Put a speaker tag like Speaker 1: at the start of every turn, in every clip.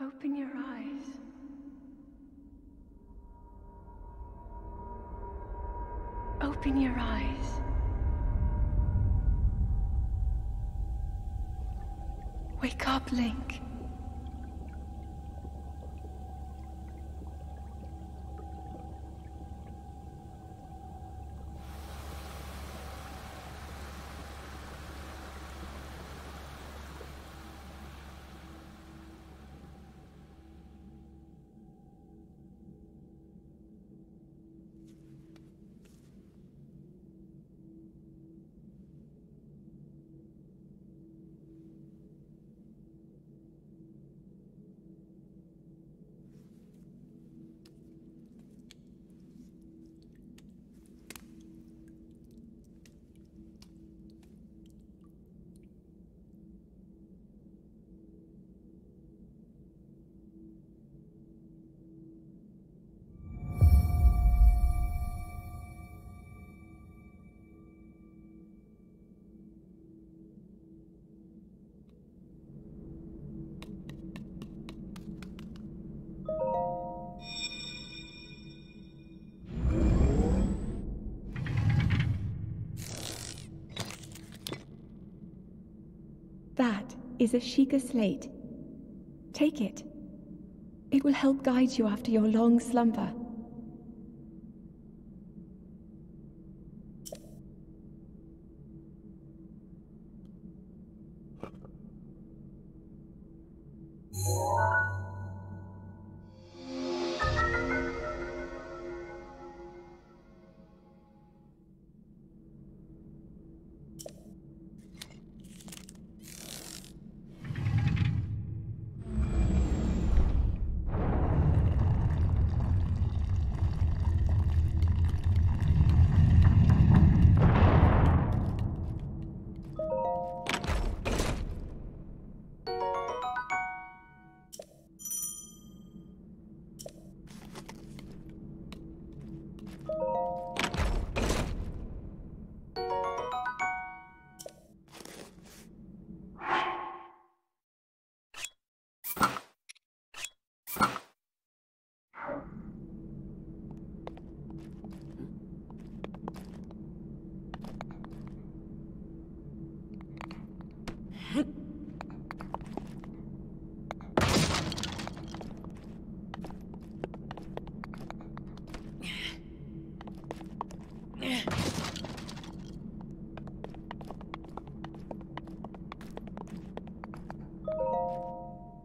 Speaker 1: Open your eyes. Open your eyes. Wake up, Link.
Speaker 2: Is a Sheikah slate. Take it. It will help guide you after your long slumber.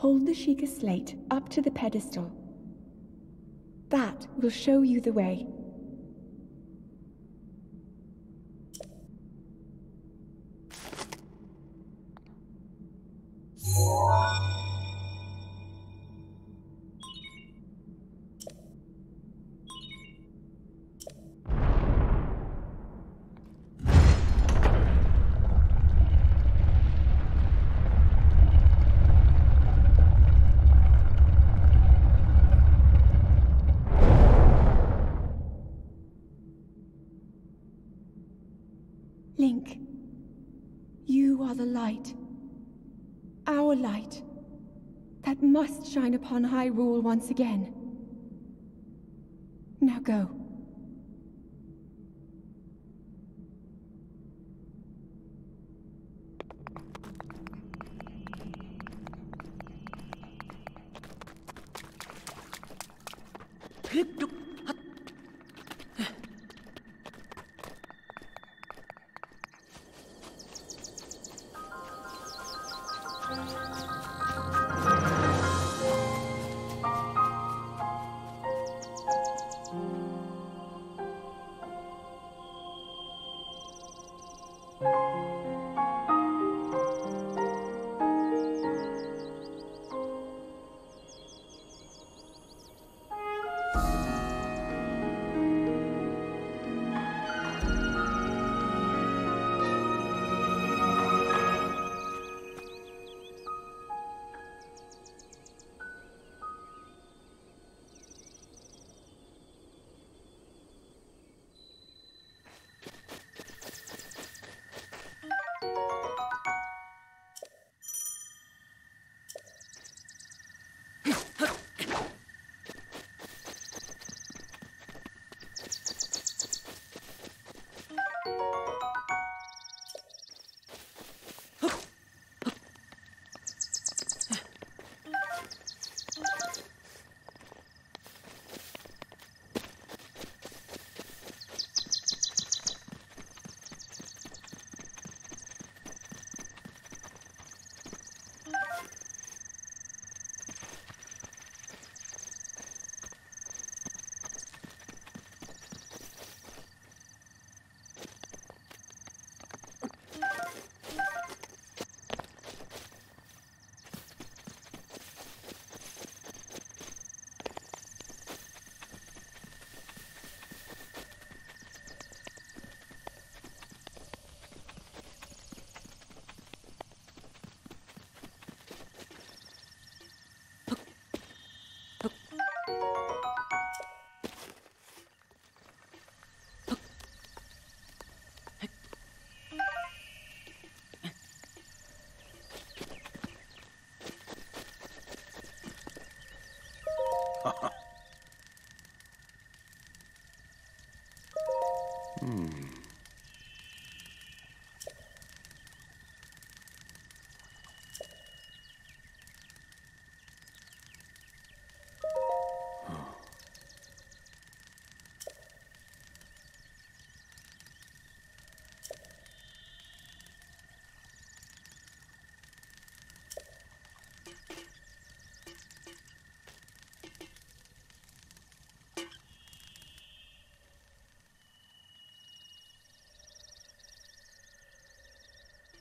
Speaker 2: Hold the Sheikah slate up to the pedestal. That will show you the way. Are the light. Our light. That must shine upon Hyrule once again. Now go.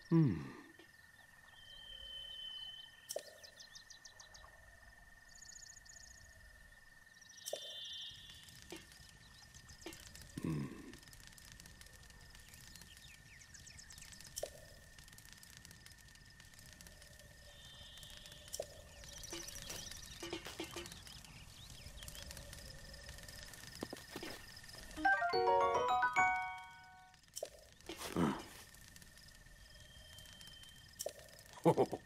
Speaker 2: Hmm. Oh.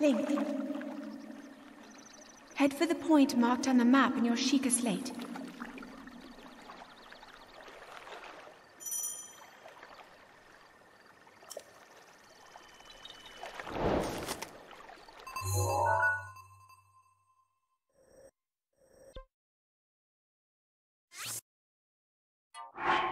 Speaker 2: Link. Head for the point marked on the map in your Sheikah slate. you